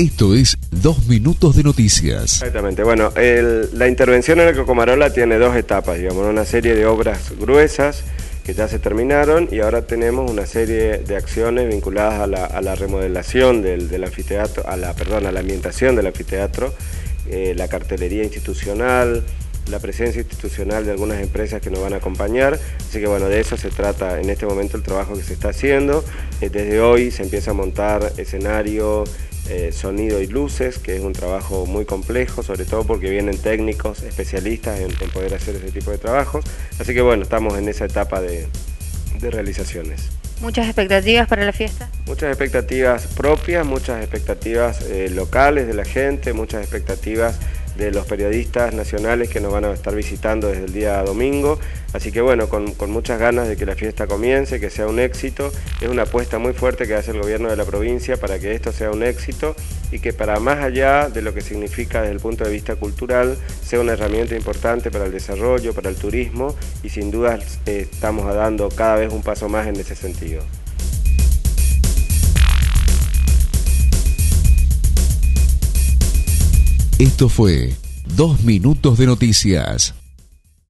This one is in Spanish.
Esto es Dos Minutos de Noticias. Exactamente. Bueno, la intervención en el Cocomarola tiene dos etapas, digamos, una serie de obras gruesas que ya se terminaron y ahora tenemos una serie de acciones vinculadas a la, remodelación del, anfiteatro, a la, perdón, a la ambientación del anfiteatro, eh, la cartelería institucional, la presencia institucional de algunas empresas que nos van a acompañar. Así que bueno, de eso se trata en este momento el trabajo que se está haciendo. Eh, desde hoy se empieza a montar escenario, eh, sonido y luces, que es un trabajo muy complejo, sobre todo porque vienen técnicos, especialistas en, poder hacer ese tipo de trabajos. Así que bueno, estamos en esa etapa de, realizaciones. ¿Muchas expectativas para la fiesta? Muchas expectativas propias, muchas expectativas eh, locales de la gente, muchas expectativas de los periodistas nacionales que nos van a estar visitando desde el día domingo. Así que bueno, con, muchas ganas de que la fiesta comience, que sea un éxito. Es una apuesta muy fuerte que hace el gobierno de la provincia para que esto sea un éxito y que para más allá de lo que significa desde el punto de vista cultural, sea una herramienta importante para el desarrollo, para el turismo y sin duda eh, estamos dando cada vez un paso más en ese sentido. Esto fue Dos Minutos de Noticias.